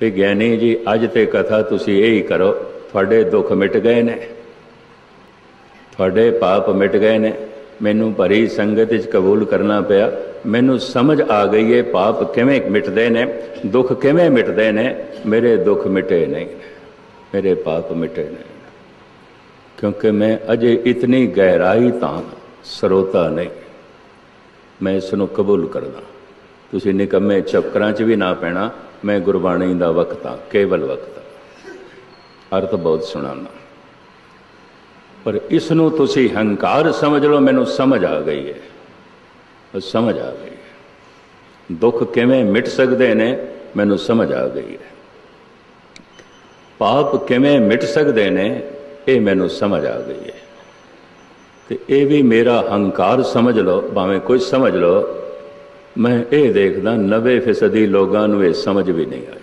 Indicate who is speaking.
Speaker 1: ਵੀ ਗਿਆਨੀ ਜੀ, ਅੱਜ ਤੇ ਕਥਾ ਤੁਸੀਂ ਇਹ ਹੀ ਕਰੋ, ਤੁਹਾਡੇ ਦੁੱਖ ਮਿਟ ਗਏ ਨੇ। ਤੁਹਾਡੇ ਪਾਪ ਮਿਟ ਗਏ ਨੇ। ਮੈਨੂੰ ਭਰੀ ਸੰਗਤ ਵਿੱਚ ਕਬੂਲ ਕਰਨਾ ਪਿਆ। ਮੈਨੂੰ ਸਮਝ ਆ ਗਈ ਹੈ ਪਾਪ ਕਿਵੇਂ ਮਿਟਦੇ ਨੇ, ਦੁੱਖ ਕਿਵੇਂ ਮਿਟਦੇ ਨੇ। ਮੇਰੇ ਦੁੱਖ ਮਿਟੇ ਨਹੀਂ, ਮੇਰੇ ਪਾਪ ਮਿਟੇ ਨਹੀਂ। ਕਿਉਂਕਿ ਮੈਂ ਅਜੇ ਇਤਨੀ ਗਹਿਰਾਈ ਤਾਂ ਸਰੋਤਾ ਨਹੀਂ। ਮੈਂ ਇਸ ਨੂੰ ਕਬੂਲ ਕਰਦਾ। ਤੁਸੀਂ ਨਿਕੰਮੇ ਚੱਕਰਾਂ 'ਚ ਵੀ ਨਾ ਪੈਣਾ, ਮੈਂ ਗੁਰਬਾਣੀ ਦਾ ਵਕਤ ਆ ਕੇਵਲ ਵਕਤ ਅਰਥ ਬਹੁਤ ਸੁਣਾਉਣਾ ਪਰ ਇਸ ਨੂੰ ਤੁਸੀਂ ਹੰਕਾਰ ਸਮਝ ਲਓ, ਮੈਨੂੰ ਸਮਝ ਆ ਗਈ ਹੈ। ਸਮਝ ਆ ਗਈ ਹੈ। ਦੁੱਖ ਕਿਵੇਂ ਮਿਟ ਸਕਦੇ ਨੇ, ਮੈਨੂੰ ਸਮਝ ਆ ਗਈ ਹੈ। ਪਾਪ ਕਿਵੇਂ ਮਿਟ ਸਕਦੇ ਨੇ, ਇਹ ਮੈਨੂੰ ਸਮਝ ਆ ਗਈ ਹੈ। ਤੇ ਇਹ ਵੀ ਮੇਰਾ ਹੰਕਾਰ ਸਮਝ ਲਓ, ਭਾਵੇਂ ਕੁਝ ਸਮਝ ਲਓ ਮੈਂ ਇਹ ਦੇਖਦਾ 90% ਲੋਕਾਂ ਨੂੰ ਇਹ ਸਮਝ ਵੀ ਨਹੀਂ ਆਈ।